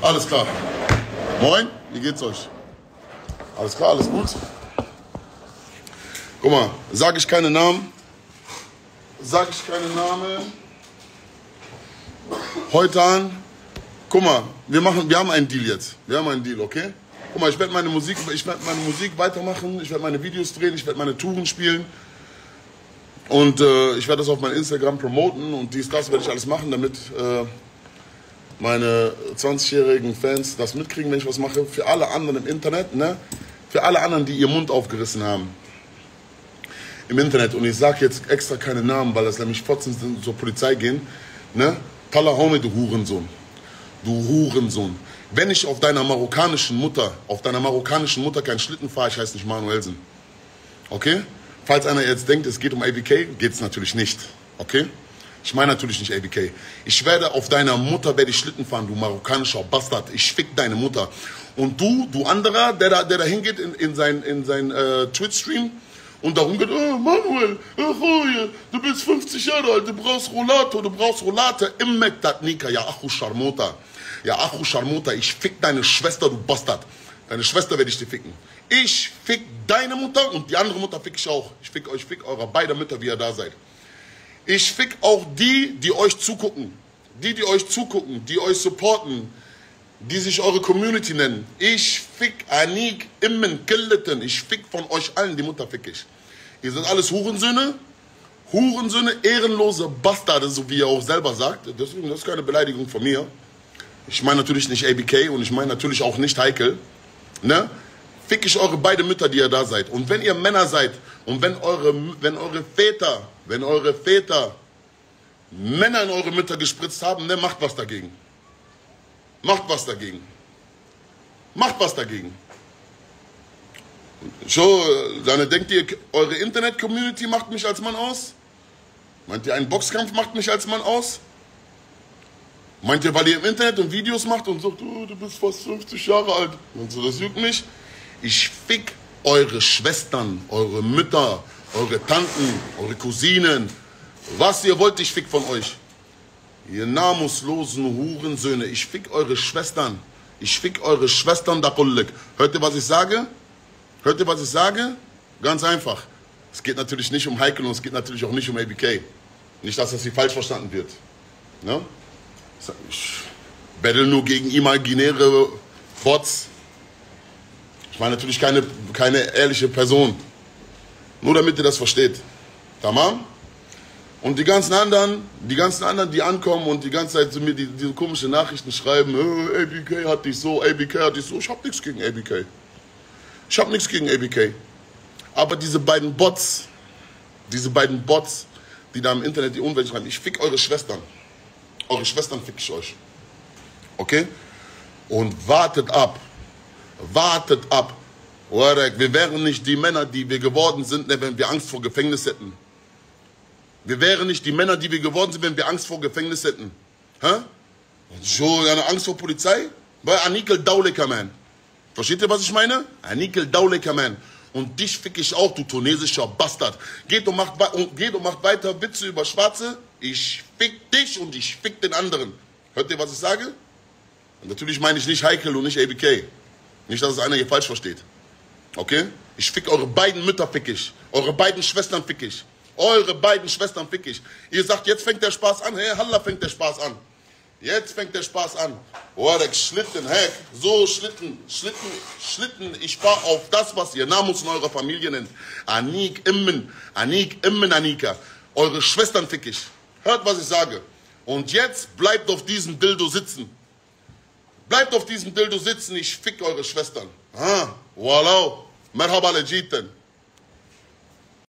Alles klar. Moin, wie geht's euch? Alles klar, alles gut? Guck mal, sag ich keine Namen, sag ich keine Namen. Heute an, guck mal, wir, machen, wir haben einen Deal jetzt. Wir haben einen Deal, okay? Guck mal, ich werde meine Musik, meine Musik weitermachen, ich werde meine Videos drehen, ich werde meine Touren spielen. Und äh, ich werde das auf mein Instagram promoten und dies, das werde ich alles machen, damit äh, meine 20-jährigen Fans das mitkriegen, wenn ich was mache. Für alle anderen im Internet, ne? Für alle anderen, die ihr Mund aufgerissen haben. Im Internet. Und ich sage jetzt extra keine Namen, weil das nämlich Fotzen zur Polizei gehen. Ne? Talahome, du Hurensohn. Du Hurensohn. Wenn ich auf deiner marokkanischen Mutter, auf deiner marokkanischen Mutter keinen Schlitten fahre, ich heiße nicht Manuelsen. Okay? Falls einer jetzt denkt, es geht um ABK, geht es natürlich nicht. Okay? Ich meine natürlich nicht ABK. Ich werde auf deiner Mutter werde ich Schlitten fahren, du marokkanischer Bastard. Ich fick deine Mutter. Und du, du anderer, der da, der da hingeht in, in sein, in sein äh, Twitch-Stream und darum geht, oh, Manuel, oh, du bist 50 Jahre alt, du brauchst Rollator, du brauchst Rollator. Immek Tatnika, ja achu Charmota. Ja achu Charmota, ich fick deine Schwester, du Bastard. Deine Schwester werde ich dir ficken. Ich fick deine Mutter und die andere Mutter fick ich auch. Ich fick euch, fick eure beide Mütter, wie ihr da seid. Ich fick auch die, die euch zugucken. Die, die euch zugucken, die euch supporten, die sich eure Community nennen. Ich fick Anik Immen Killeten. Ich fick von euch allen die Mutter fick ich. Ihr seid alles Hurensöhne. Hurensöhne, ehrenlose Bastarde, so wie ihr auch selber sagt. Deswegen, das ist keine Beleidigung von mir. Ich meine natürlich nicht ABK und ich meine natürlich auch nicht Heikel. Ne? Fick ich eure beiden Mütter, die ihr da seid. Und wenn ihr Männer seid und wenn eure, wenn eure Väter, wenn eure Väter Männer in eure Mütter gespritzt haben, ne, macht was dagegen. Macht was dagegen. Macht was dagegen. So, dann denkt ihr, eure Internet-Community macht mich als Mann aus? Meint ihr, ein Boxkampf macht mich als Mann aus? Meint ihr, weil ihr im Internet und Videos macht und sagt, oh, du bist fast 50 Jahre alt? Und so, das juckt mich. Ich fick eure Schwestern, eure Mütter, eure Tanten, eure Cousinen. Was ihr wollt, ich fick von euch. Ihr namenslosen Hurensöhne, ich fick eure Schwestern. Ich fick eure Schwestern da Hört ihr, was ich sage? Hört ihr, was ich sage? Ganz einfach. Es geht natürlich nicht um Heikel und es geht natürlich auch nicht um ABK. Nicht, dass das hier falsch verstanden wird. Ne? Ich battle nur gegen imaginäre Bots. Ich meine natürlich keine, keine ehrliche Person. Nur damit ihr das versteht. Tamam? Und die ganzen anderen, die ganzen anderen, die ankommen und die ganze Zeit zu mir die, diese komischen Nachrichten schreiben, oh, ABK hat dich so, ABK hat dich so. Ich hab nichts gegen ABK. Ich hab nichts gegen ABK. Aber diese beiden Bots, diese beiden Bots, die da im Internet die Umwelt schreiben, ich fick eure Schwestern. Eure Schwestern fick ich euch. Okay? Und wartet ab. Wartet ab. Wir wären nicht die Männer, die wir geworden sind, ne, wenn wir Angst vor Gefängnis hätten. Wir wären nicht die Männer, die wir geworden sind, wenn wir Angst vor Gefängnis hätten. Hä? So eine Angst vor Polizei? Bei Anikel Daulecker, man. Versteht ihr, was ich meine? Anikel Daulecker, man. Und dich fick ich auch, du tunesischer Bastard. Geht und, macht, und, geht und macht weiter Witze über Schwarze. Ich fick dich und ich fick den anderen. Hört ihr, was ich sage? Und natürlich meine ich nicht Heikel und nicht ABK. Nicht, dass es einer hier falsch versteht. Okay? Ich fick eure beiden Mütter fick ich. Eure beiden Schwestern fick ich. Eure beiden Schwestern fick ich. Ihr sagt, jetzt fängt der Spaß an. Hey, Halla fängt der Spaß an. Jetzt fängt der Spaß an. Oh, der Schlitten, hey, so Schlitten, Schlitten, Schlitten. Ich fahr auf das, was ihr Namus in eurer Familie nennt. Anik Immen, Anik Immen Anika. Eure Schwestern fick ich. Hört, was ich sage. Und jetzt bleibt auf diesem Dildo sitzen. Bleibt auf diesem Dildo sitzen, ich fick eure Schwestern. Ah, wow, merhaba jiten.